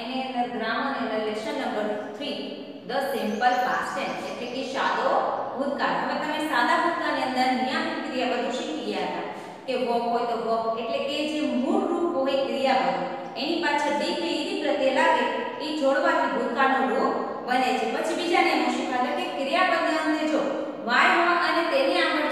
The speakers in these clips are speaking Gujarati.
એની અંદર ગ્રામ અને અંદર lesson number 3 the simple past tense એટલે કે સાદો ભૂતકાળ. હવે તમે સાદા ભૂતકાળની અંદર નિયમિત બધું શીખી ગયા હતા. કે વોક હોય તો વોક, એટલે કે જે મૂળ રૂપ હોય ક્રિયા ક્રિયાપદ, એની પાછળ દી કે ઈની પ્રત્યે લાગે એ જોડવાથી ભૂતકાળનું રૂપ બને છે. પછી બીજાને મુશ્કેલ શીખવાડે કે ક્રિયાપદની અંદર જો વાય અને તેની આગળ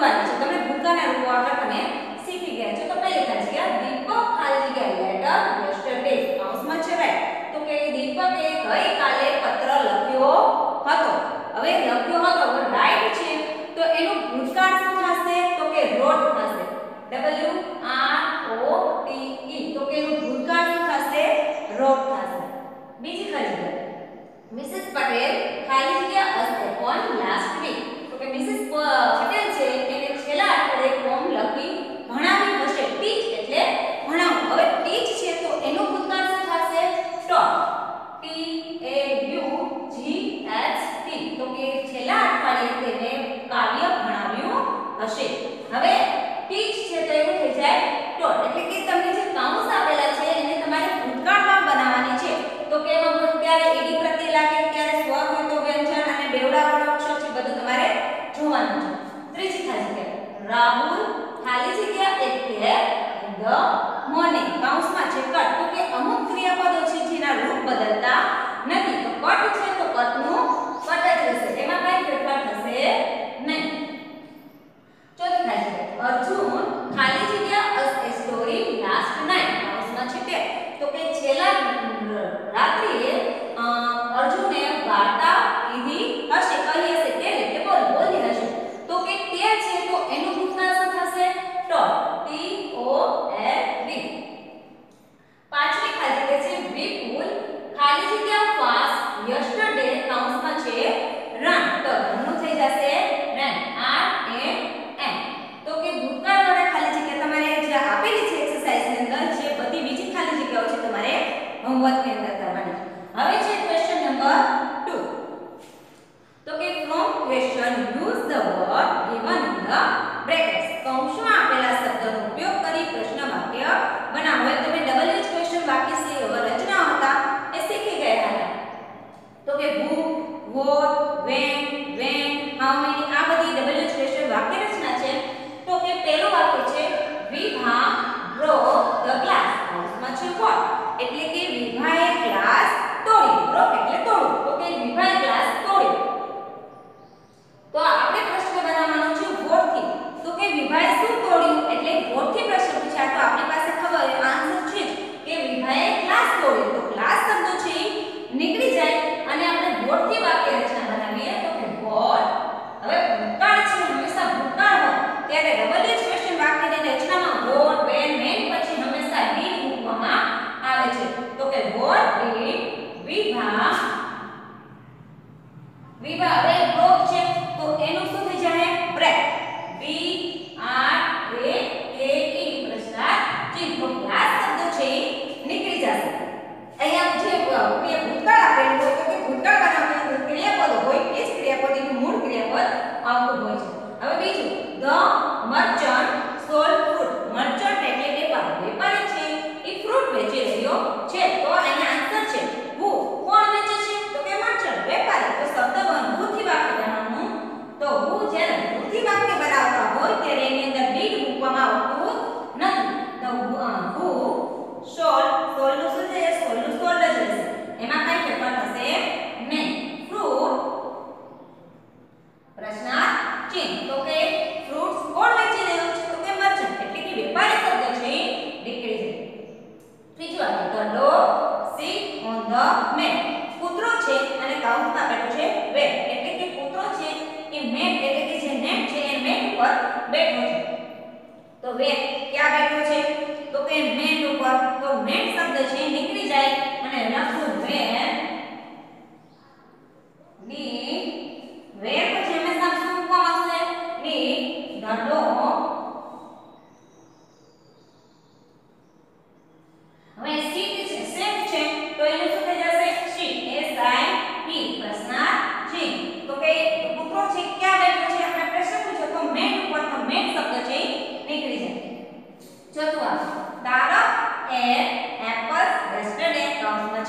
રૂપમાં છે. તમે ભૂલકાના રૂપો આગળ તમે શીખી ગયા છો. તમને લખા છે દીપક કાલે જગ્યા લેટર યસ્ટરડે હાઉસમાં છે રાઈટ તો કે દીપકે ગઈકાલે પત્ર લખ્યો હતો. હવે લખ્યો હતો રાઈટ છે. તો એનું ભૂતકાળ શું થશે? તો કે રોટ થશે. W R O T E તો કે એનું ભૂતકાળ શું થશે? રોટ થશે. બીજી ખાલી જગ્યા. મિસિસ પટેલ ખાલી જગ્યા હશે. ઓન લાસ્ટ વીક તો કે મિસિસ પટેલ બાબુલ ખાલી જગ્યા કે ધ મોને કૌંસમાં છે કટ, તો કે અમુક ક્રિયાપદો છે જેના રૂપ બદલતા નથી. તો કટ છે તો કટનું india fast yesterday કાઉન્સમાં છે run. તો રનનું થઈ જશે ran r a n. તો કે ભૂતકાળ દ્વારા ખાલી જગ્યા તમારે જે આપેલી છે એક્સરસાઇઝની અંદર, જે બધી બીજી ખાલી જગ્યાઓ છે તમારે હોમવર્કની અંદર કરવાની હવે છે ક્વેશ્ચન નંબર 2 તો કે from question use the word given in the brackets કૌંસમાં આપેલા શબ્દનો? વિભાગ એ બ્લોક છે, તો એનું શું થઈ જાય? બ્રેક બી આર એ કે ઈ પ્રશ્નાર્થ ચિહ્ન. ક્લાસ શબ્દો છે નીકળી જશે. અહીંયા જે બે ભૂતકાળ આપેલું હોય, તો કે ભૂતકાળ હોય એ જ ક્રિયાપદનું મૂળ ક્રિયાપદ આવતું હોય છે. હવે બીજું, the merchant sold fruit. Merchant એટલે વેપારી વેપારી છે. એ ફ્રૂટ વેચે રહ્યો ઉપર બેઠો છે. તો વેટ ક્યાં બેઠો છે? તો કે મેન ઉપર. તો મેન શબ્દ છે, નીકળી જાય અને રફુ